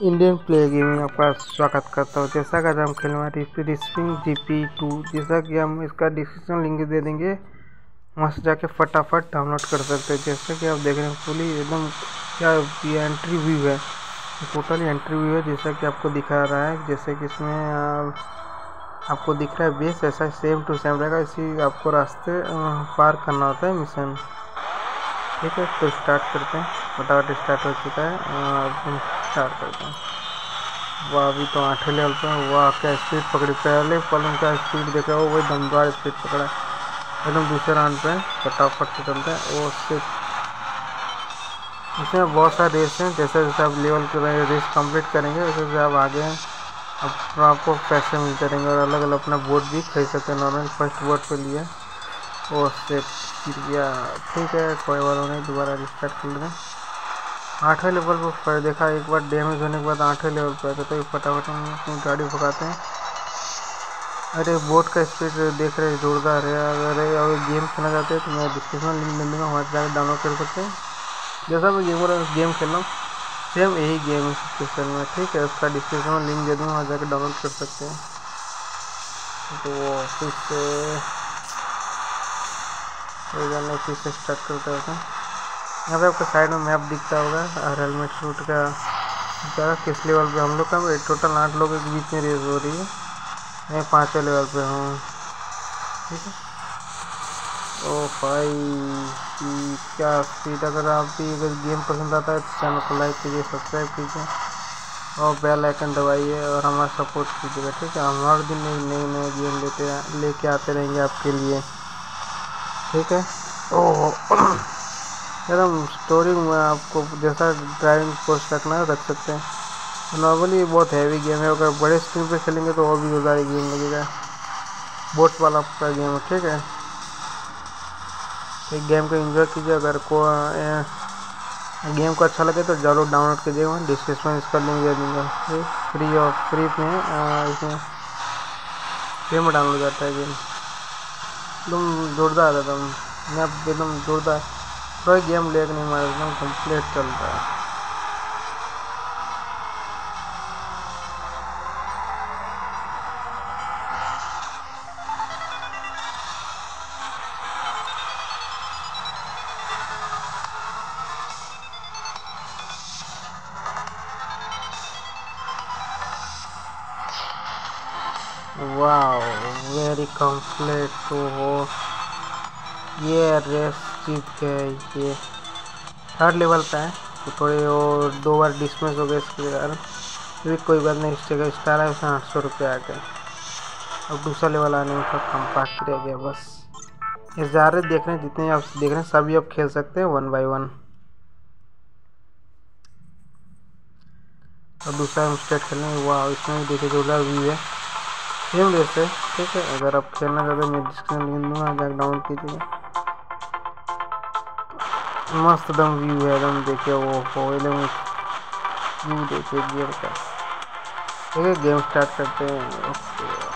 Indian play gaming आपका स्वागत करता हूँ। जैसा कि हम खेलने वाले रिस्पिंग जी पी टू जैसा कि हम इसका डिस्क्रिप्शन लिंक दे देंगे। वहाँ से जाके फटाफट डाउनलोड कर सकते हैं। जैसा कि आप देख रहे हैं फुली एकदम क्या एंट्री व्यू है। टोटल एंट्री व्यू है, जैसा कि आपको दिखा रहा है। जैसे कि इसमें आपको दिख रहा है बेस ऐसा सेम टू सेम रहेगा। इसी आपको रास्ते पार करना होता है मिशन ठीक है तो स्टार्ट करते हैं। फटाफट स्टार्ट हो चुका है। स्टार्ट करते हैं वह, अभी तो आठवें लेवल पे वह, क्या स्पीड पकड़ी पहले पल क्या स्पीड देखा वो वही दमदार स्पीड पकड़ा एकदम दूसरे राउंड पे, फटाफट से चलते हैं। वो सिर्फ़ इसमें बहुत सारे रेस हैं। जैसे जैसे आप लेवल के रेस कंप्लीट करेंगे, वैसे जैसे आप आगे हैं। अब आपको पैसे मिलते रहेंगे और अलग अलग अपना बोर्ड भी खरीद सकते हैं। नॉर्मल फ़र्स्ट बोर्ड पे लिए। वो सिर्फ़ गिर गया। ठीक है, कोई बार नहीं, दोबारा रिस्टार्ट कर लें आठवें लेवल पर देखा, एक बार डैमेज होने के बाद आठवें लेवल पर आते तो फटाफट हम अपनी गाड़ी भगाते हैं। अरे बोट का स्पीड देख रहे जोरदार है अगर अगर गेम खेलना चाहते हैं तो मैं डिस्क्रिप्शन लिंक दे दूँगा वहाँ जाकर डाउनलोड कर सकते हैं। जैसा मैं गेम गेम खेल रहा हूँ सेम यही गेम है में, ठीक है? उसका डिस्क्रिप्शन में लिंक दे दूँगा, वहाँ जाकर डाउनलोड कर सकते हैं। तो फिर से फिर से स्टार्ट करते हैं यहाँ पे आपको साइड में मैप दिखता होगा, और हेलमेट शूट का। जगह किस लेवल पे हम लोग का टोटल आठ लोगों के बीच में रेस हो रही है। मैं पाँचवें लेवल पे हूँ। ठीक है? ओ भाई क्या स्पीड अगर आप भी अगर गेम पसंद आता है तो चैनल को लाइक कीजिए सब्सक्राइब कीजिए, और बेल आइकन दबाइए, और हमारा सपोर्ट कीजिएगा। ठीक है? हम हर दिन नई नई नए गेम लेते लेके आते रहेंगे आपके लिए। ठीक है? ओह एकदम स्टोरी में आपको जैसा ड्राइविंग कोर्स रखना है, रख सकते हैं। नॉर्मली बहुत हैवी गेम है, अगर बड़े स्क्रीन पे खेलेंगे तो और भी ज़्यादा गेम लगेगा। बोट वाला पूरा गेम है, ठीक है? एक गेम को एंजॉय कीजिए, अगर को गेम को अच्छा लगे तो ज़रूर डाउनलोड कीजिएगा डिस्क्रिप्शन इसका लिंक दे दूँगा। फ्री और फ्री में इसमें फ्री में डाउनलोड करता है गेम एकदम जोरदार है, एकदम। एकदम जोरदार। कोई गेम लेग नहीं मार एकदम कंप्लीट चल रहा है। वाओ वेरी कंप्लीट तो हो ये रेस जीत गए ये थर्ड लेवल पे है। तो थोड़े और दो बार डिसमिस हो गए इसके कारण। फिर कोई बात नहीं इस जगह स्टार है? उसमें आठ सौ रुपये आ गए अब दूसरा लेवल आने में थोड़ा कम बाकी रह गया, बस। ये रहे, देख रहे हैं, जितने आप देख रहे हैं, सभी आप खेल सकते हैं वन बाई वन। और दूसरा हम स्टेट खेलने वाह, इसमें भी देखिए जोरदार व्यू है। सेम जैसे ठीक है। अगर आप खेलना चाहते हैं मैं डिस्क्रिप्शन लिंक दूँगा डाउनलोड कीजिएगा। मस्त एकदम व्यू है एकदम देखिए वो एकदम व्यू देखिए गेम का। देखिए गेम स्टार्ट करते हैं। ओके